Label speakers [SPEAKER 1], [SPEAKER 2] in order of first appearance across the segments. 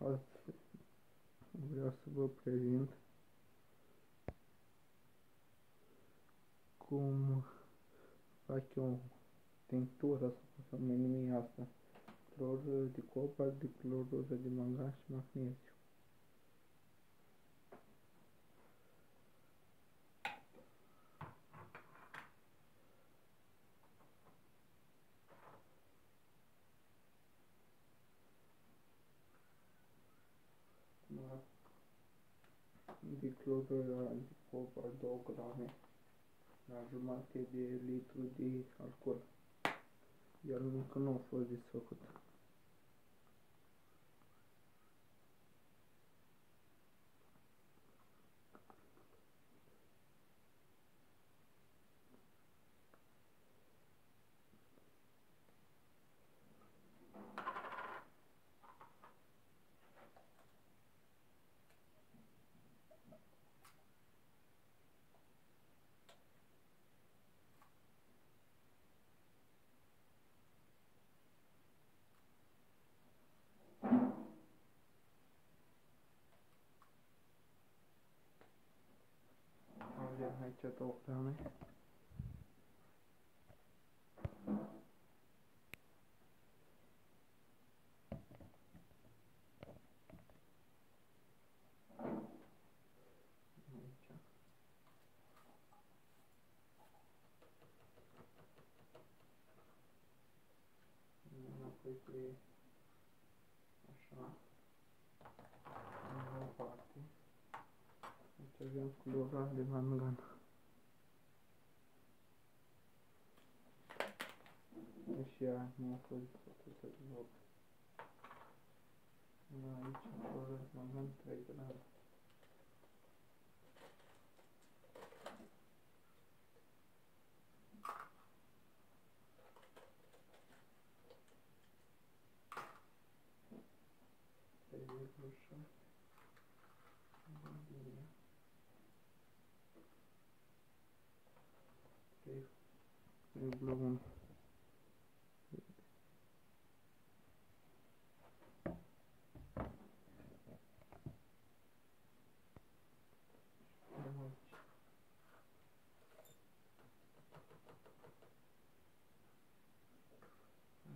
[SPEAKER 1] Olha, o Gabriel chegou pra gente como vai que todas as minhas ameaças. Clorosa de copa de clorosa de mangaste magnésio. Magneziu. de clorură de copac 2 grame la jumate de litru de alcool. Iar încă nu a fost desfăcut. Două grame. Aici. Înapoi pe așa. O Живем в Кулура, Ливан Мган. Еще не находится вот этот блок. Да, еще тоже момент трейдера. Привет, душа. Добрый день. Aici.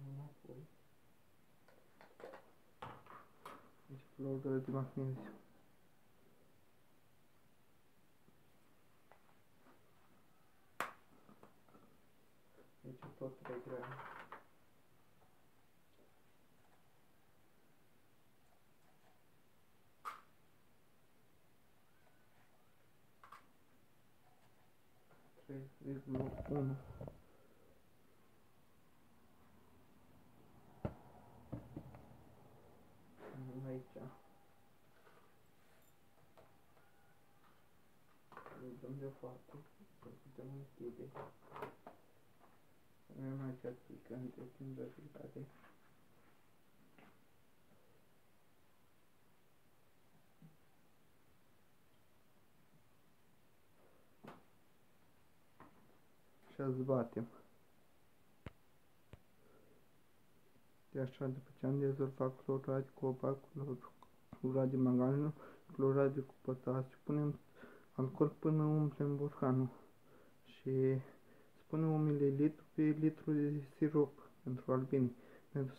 [SPEAKER 1] Înapoi. Deci clorură de magneziu. Aici into. Três vírgula um. Aí já. Mudamos a foto. Então, aqui, Avem această picantă timp de aplicate. Și îți batem. De așa, după ce am dezolvat clorat cu opac, clorat de magazin, clorat de cu punem alcool până umplem borcanul. Și spunem un mililitru pe litru de sirop pentru albine. Pentru